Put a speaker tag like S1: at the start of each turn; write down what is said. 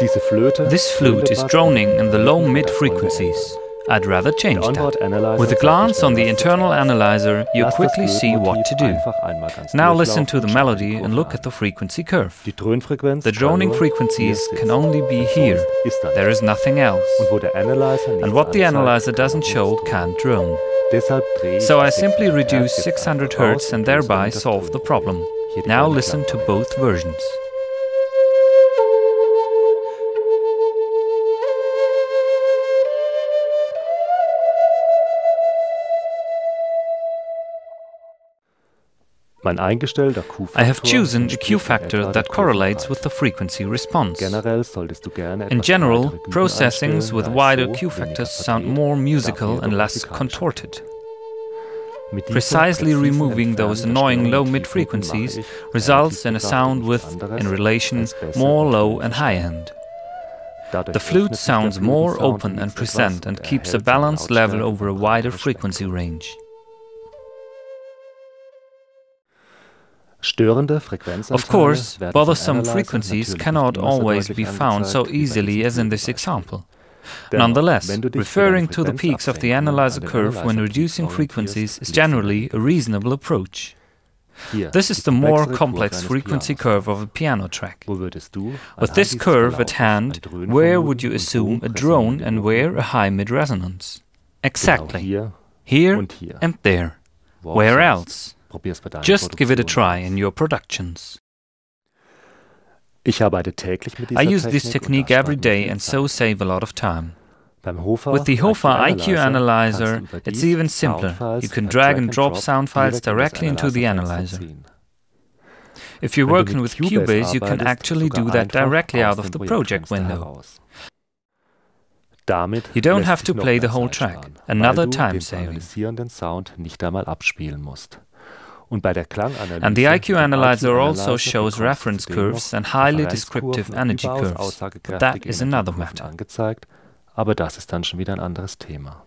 S1: This flute is droning in the low mid frequencies. I'd rather change that. With a glance on the internal analyzer, you quickly see what to do. Now listen to the melody and look at the frequency curve. The droning frequencies can only be here. There is nothing else.
S2: Und wo der Analyzer
S1: And what the analyzer doesn't show can't drone.
S2: Deshalb drehe ich
S1: So I simply reduce 600
S2: raus
S1: Hz and thereby solve the problem. Now listen to both versions. I have chosen a Q factor that correlates with the frequency response.
S2: Generell solltest du gerne
S1: In general, processings with wider Q factors sound more musical and less contorted.
S2: wird. Mit diesem
S1: Precisely removing those annoying low mid frequencies results in a sound with, in relation, more low and high end. The flute
S2: öffnet sich der
S1: sounds more open and present and keeps a balanced level over a wider frequency range.
S2: Störende
S1: Of course, bothersome frequencies cannot
S2: nicht immer so
S1: always be found so
S2: angezeigt wie bei
S1: easily as in this example. Nonetheless,
S2: wenn du dich für deine
S1: referring to the peaks of the analyzer curve when reducing frequencies is generally a reasonable approach. This is the more complex frequency curve of a piano track.
S2: Wo würdest du
S1: With this curve at hand, where would you assume a drone and where a high mid resonance? Exactly. Here and there. Where else?
S2: Probier's bei deinen
S1: Just give it a try in your productions.
S2: Ich arbeite täglich mit dieser
S1: I use this technique every day and so save a lot of time. With the HOFA IQ Analyzer, it's even simpler. You can drag and drop sound files
S2: direkt in das
S1: directly into the analyzer. If you're working with Cubase, you can actually do that directly out of the project window. You don't have to play the whole track. Another time saving. And the IQ Analyzer also shows reference curves and highly descriptive energy curves. But that is another matter.
S2: aber das ist dann schon wieder ein anderes Thema.